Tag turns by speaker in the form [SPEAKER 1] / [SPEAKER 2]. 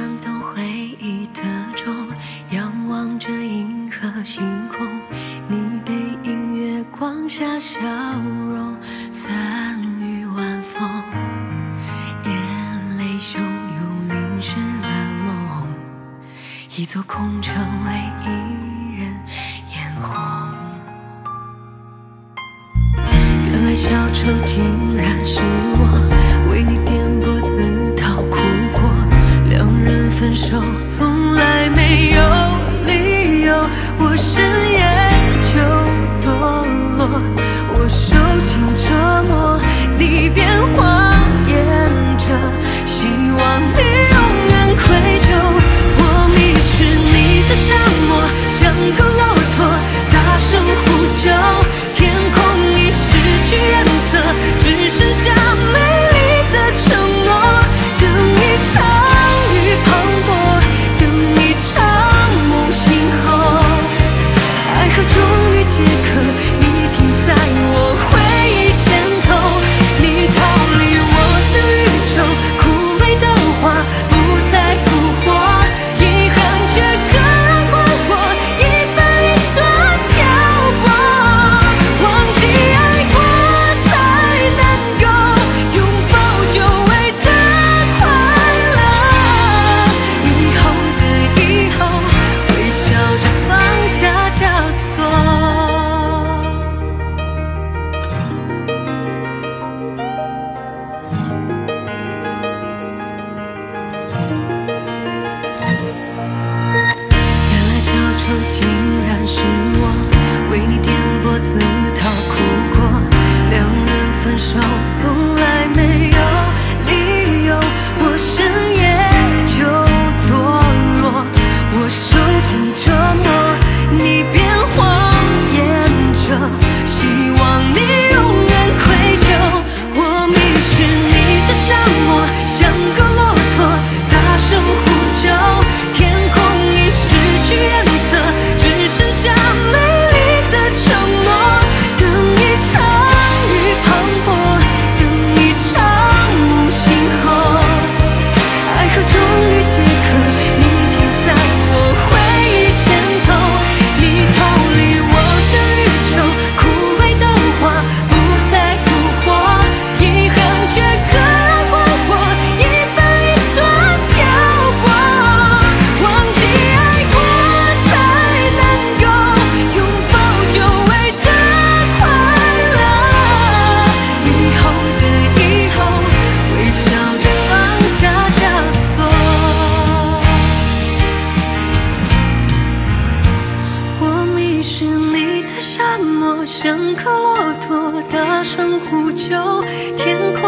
[SPEAKER 1] 转动回忆的钟，仰望着银河星空，你背影月光下消融，散于晚风。眼泪汹涌淋湿了梦，一座空城为一人眼红。原来小丑竟然是我。深夜就堕落我受尽折磨你变化竟然是我为你像颗骆驼大声呼救天空